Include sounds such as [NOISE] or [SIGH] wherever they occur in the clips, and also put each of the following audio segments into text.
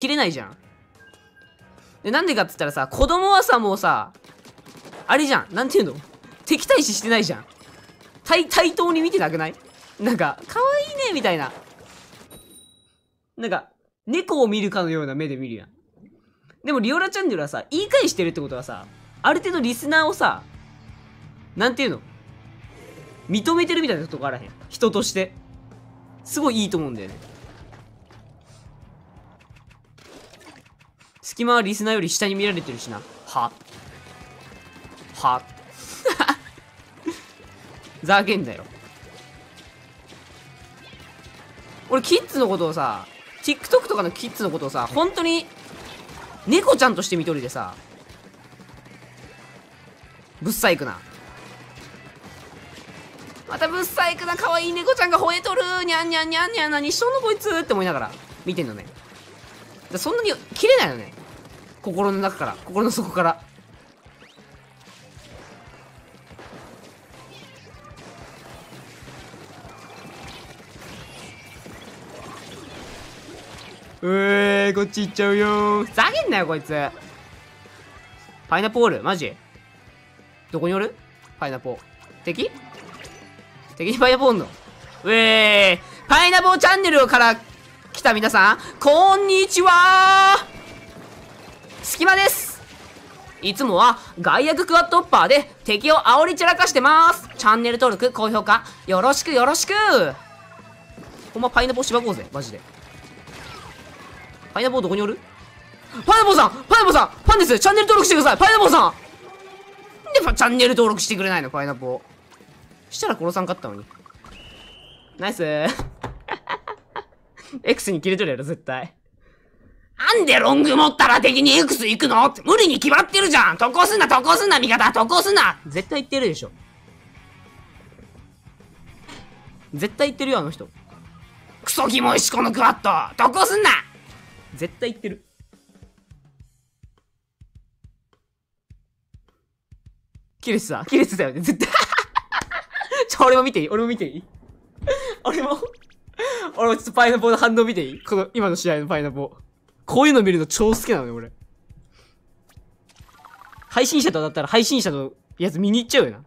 切れないじゃん。で、なんでかって言ったらさ、子供はさ、もうさ、あれじゃん。なんていうの？敵対視してないじゃん。対、対等に見てなくない？なんか、可愛いね、みたいな。なんか、猫を見るかのような目で見るやん。でも、リオラチャンネルはさ、言い返してるってことはさ、ある程度リスナーをさ、なんていうの？認めてるみたいなとこあらへん。人として。すごいいいと思うんだよね。隙間はリスナーより下に見られてるしな。はは [LAUGHS] ざーけんだよ。俺、キッズのことをさ、TikTok とかのキッズのことをさ、本当に、猫ちゃんとして見とるでさ、ぶっさいくな。またぶっさいくな可愛い猫ちゃんが吠えとるにゃんにゃんにゃんにゃん何しとんのこいつって思いながら見てんのね。だそんなに切れないのね。心の中から、心の底から。うえー、こっち行っちゃうよふざけんなよ、こいつ。パイナポールマジ？どこにおる？パイナポー。敵？敵にパイナポーんの？うえー、パイナポーチャンネルから来た皆さん、こんにちは隙間ですいつもは外役クワットッパーで敵を煽り散らかしてますチャンネル登録、高評価、よろしくよろしくほんまパイナポーしばこうぜ、マジで。パイナポーどこにおる？パイナポーさんパイナポーさんファンですチャンネル登録してくださいパイナポーさんなんでチャンネル登録してくれないのパイナポー。したら殺さんかったのに。ナイス [LAUGHS] X に切れとるやろ、絶対。なんでロング持ったら敵に X 行くの？って無理に決まってるじゃん。特攻すんな特攻すんな味方。特攻すんな。絶対言ってるでしょ。絶対言ってるよ、あの人。クソキモいしこのクワット。特攻すんな。絶対言ってる。キレてたキレてたよね、絶対。[LAUGHS] ちょ、俺も見ていい？俺も見ていい？俺も、[LAUGHS] 俺もちょっとパイナポーの反応見ていい？この、今の試合のパイナポー。こういうの見るの超好きなのね、俺。配信者とだったら配信者のやつ見に行っちゃうよな。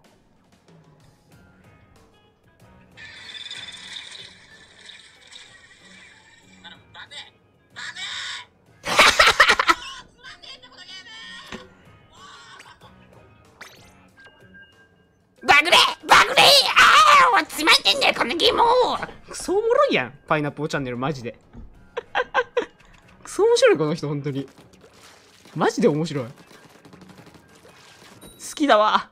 バグれバグれああ詰まってんだよ、このゲームクソおもろいやん、パイナップルチャンネル、マジで。クソ面白い、この人、本当に。マジで面白い。好きだわ。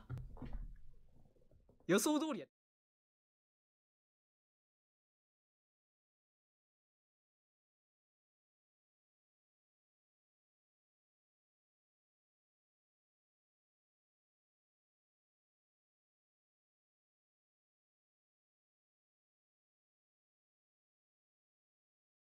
予想通りや。